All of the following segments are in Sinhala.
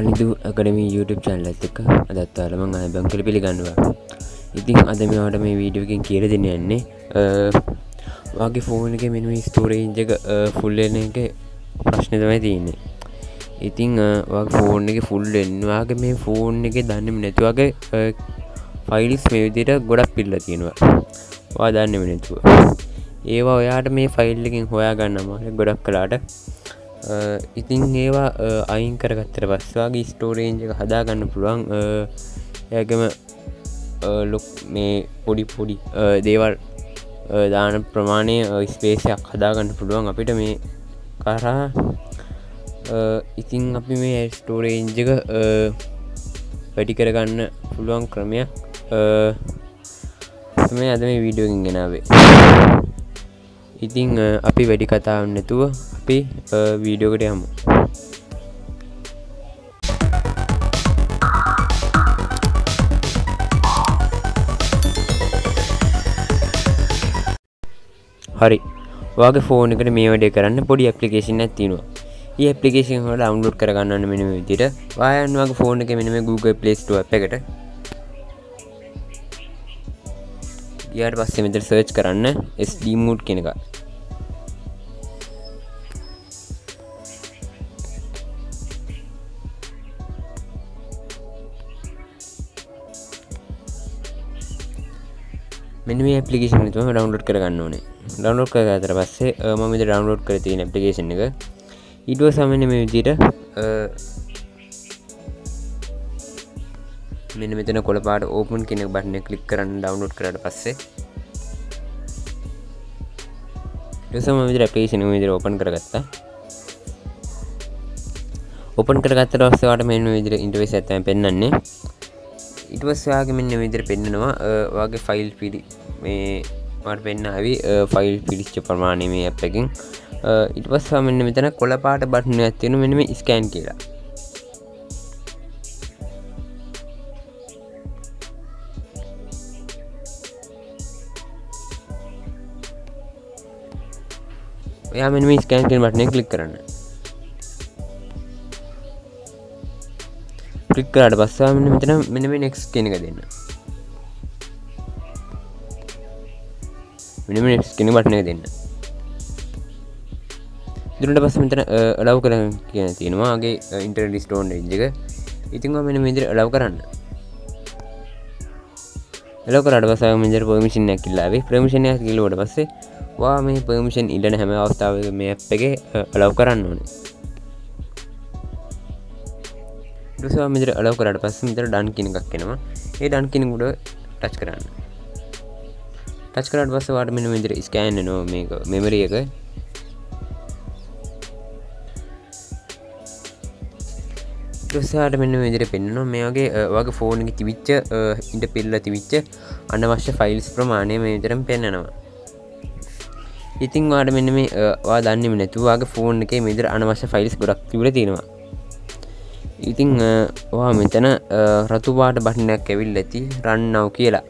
කනිදු ඇකඩම YouTube චැනල ඇත්තක අදත්තාලම අයබං කළ පිළිගන්නවා. ඉතින් අද මේවාට මේ වීඩියෝකින් කියර දෙන්න යන්නේ වගේ ෆෝන් එක මෙම ස්තෝරේන්ජක ෆුල්ලන එක ප්‍රශ්න තමයි තියන්නේ. ඉතිං ෆෝන් එක ෆුල් එන්නවාගේ මේ ෆෝන් එක දන්නම් නැතිවගේ ෆයිල්ස් මේ විදිට ගොඩක් පිල්ල තියෙනවා. වා දන්නම නැතුව. ඒවා ඔයාට මේ ෆයිල්ලකින් හොයා ගන්නම ගොඩක් කලාට. ඉතින් ඒවා අයින් කරගත්තර පස්වාගේ ස්ටෝරේන්ජ එක හදාගන්න පුළුවන්. යගම ලොක් මේ පොඩි පොඩි දේවල් දාන ප්‍රමාණය ස්පේසයක් හදාගන්න පුළුවන්. අපිට මේ කරා ඉතින් අපි මේ ස්ටෝරේන්ජක වැඩි කරගන්න පුළුවන් ක්‍රමයක් මේ අද මේ වීඩියෝකින් ගෙනාවේ ඉතිං අපි වැඩි කතාව නැතුව අපි වීඩියෝකට යමු. හරි. වගේ ෆෝන එකට මේ වැඩේ කරන්න පොඩි ඇපලිකේෂන් ඇතිනවා ඒ ඇපලිකේෂන් හොට අවුන්ලෝඩ් කරගන්න මෙම විදිට වායන් වගේ ෆෝන එක මෙනම Google පලේස්ටුව එකට. යාට පස්සේ මෙතර සර්ච් කරන්න ස්ඩීමූට් කෙනක මෙන්න මේ පපලිකේෂන තුම ඩවන්ලෝඩ් කරගන්න ඕනේ. ඩවන්ලෝඩ් කර අතර පස්සේ මම ඩවන්ලෝඩ් කර තියෙන පපලිකේෂන් එක. ඉඩුව සමන මේ විදිට මෙන්න මෙතන කොළපාට ඕපන් කෙනෙක් බටන කලික් කරන්න ඩවන්ලෝඩ් කරට පස්සේ සම විදිර පේෂන විදිර ඕපන් කරගත්තා. ඔපන් කරගත්තර වස්සවාට මෙන්න විදිර ඉන්ටවෙස් ඇතම පෙන්න්නන්නේ ඉටවස්යාගේ මෙන්න විදිර පෙන්න්නනවා වගේ ෆයිල් පිඩි මේ මට පෙන්න්න ඇවි. ෆයිල් පිලිච්ච ප්‍රමාණය මේ ඇප් එකින්. ඉටවස්වා මෙන්න මෙතන කොල පාට බට්න ඇත්තියෙන මෙනම ස්කෑන් කියලා. ඔයා මෙනම ස්කෑන් කෙන් බට්නය කලික් කරන්න. කලික්කරට පස්සා මෙන්න මෙතන මෙනම නෙක්ස් කෙනක දෙන්න. මෙනම නෙක්ස් කෙන බට්නය දෙන්න. දුරට පස්ස මෙතන අලව් කර කියන තියෙනවාගේ ඉන්ටර්ඩි ස්ටෝන් එජක ඉතිං මෙන මෙදිර අලව් කරන්න. එලකට පස මෙජර පමිෂන් ඇකිල්ලාවේ ප්‍රමිෂණය කිලෝට පස්සේ වා මේ පමිෂන් ඉල්ලන හැම අවස්ථාව මේ ඇප්ගේ අලව් කරන්න ඕනේ. ඩුසා මෙදිර අලව කරට පස්ස මෙතර ඩන් කින එකක් කෙනවා ඒ ඩන් කෙනෙකුඩ ටච් කරන්න. ටච් කරට පස්ස වාට මෙන විදිර ස්කෑන් නෝ මේක මෙමරිය එක. ටසාට මෙන්න විදිර පෙන්න්නවා. මේගේ වගේ ෆෝනක තිවිච්ච ඉට පිල්ල තිවිච්ච අනවශ්‍ය ෆයිල්ස් ප්‍රමාණය මේ විතරම් පෙන්න්නනවා ඉතින් වාට මෙන්න මේ වා දන්නම නැතුවාගේ ෆෝන් එක මෙදර අනවශ්‍ය ෆයිල්ස් ගොඩක් තිවර තියෙනවා. ඉතිං වා මෙතන රතුබාට බටනයක් ඇවිල් ඇති රන්නව් කියලා.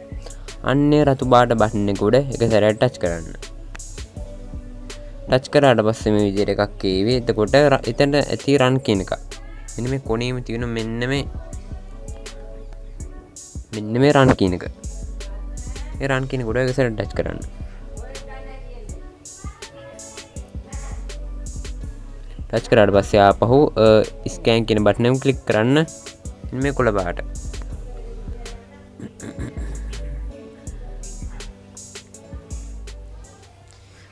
අන්නේ රතුබාට බටන්න ගොඩ එක සැරට ටච් කරන්න. ටච් කරට පස්සම විදිර එකක් ඒවේ එතකොට එතට ඇති රන් කියන එක. එන මේ කොනීම තියුණු මෙන්න මේ මෙන්න මේ රන් කියනක රන් කියන ගොඩ එක සැර ටච් කරන්න. ටච් කරට පස්සේ පහු ස්කෑන් කියෙන බටනම් කලික් කරන්න මේ කොළ බාට.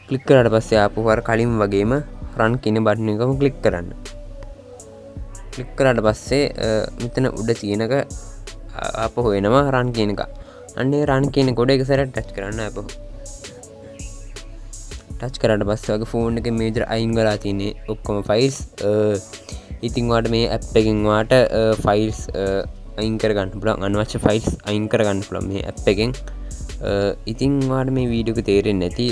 කලික් කරට පස්සේ ආපුහර කලින් වගේම රන් කියන බට්නකම කලික් කරන්න. කලික් කරට පස්සේ මෙතන උඩ තියෙනක අප හොයෙනවා රන් කියනක අන්නේ රන් කියන ගොඩ එක සැර ටච් කරන්න අපහු ටච් කරට පස්සගේ ෆෝන් එක මේදර අයිංගලා තියන්නේ ඔක්කොම ෆයිල්ස් ඉතිංවාට මේ ඇප් එකෙන්වාට ෆයිල්ස් අයිංකරගන්න පුලන් අනවච්ච ෆයිල්ස් අයිංකරගන්න පුළන් මේ ඇප් එකෙන්. ඉතිංවාට මේ වීඩියක තේරෙන් නැති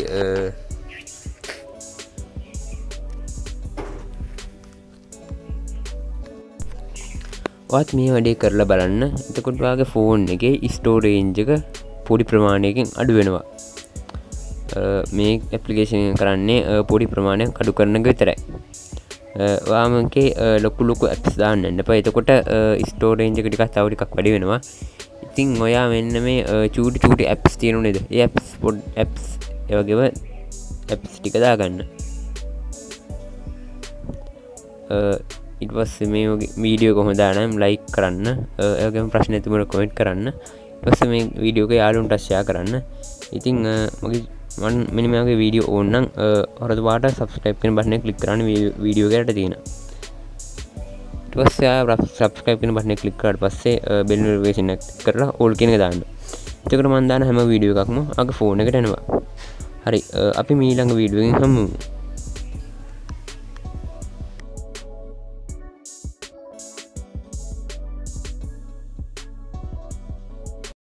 වත් මේ වඩේ කරලා බලන්න. එතකොට වගේ ෆෝන් එක ස්ටෝරේන්ජක පොඩි ප්‍රමාණයකින් අඩු වෙනවා. මේ ඇපලිකේෂන් කරන්නේ පොඩි ප්‍රමාණයක් කඩු කරන විතරයි. වාමගේ ලොකු ලොකු ඇප්ස් දාන්නන්න ප එතකොට ස්ටෝරේන්ජක ටිකක් තවටිකක් වැඩි වෙනවා. ඉතින් ඔයා මෙන්න මේ චූටි චූටි ඇප්ස් තියෙනු නෙද? ඇප්ස් පොඩ් ඇප්ස් එවගෙව ඇප්ස් ටිකදා ගන්න ඉටවස් මේ වීඩියෝ කොහොදානම් ලයික් කරන්න. ඒගම ප්‍රශ්න ඇතිමට කොමෙන්ට් කරන්න. පස්ස මේ වීඩියෝක යාලුන් ටශ්යා කරන්න. ඉතිං මගේ මන් මිනිමගේ වීඩියෝ ඕන්නන් හොරද වාට සබස්ක්‍රයිප්ෙන් බටන කලික් කරන්න වීඩියෝ කරට තියෙන. පස්යා සබස්ක්‍රයිපන බටන කලික්කාට පස්සේ බෙල් වේශන කරලා ඕල් කෙන දාන්න. තකට මන්දාන හැම වීඩියෝ එකක්ම අග ෆෝන එකට එනවා. හරි අපි මීළඟ වීඩුවෙන් හමු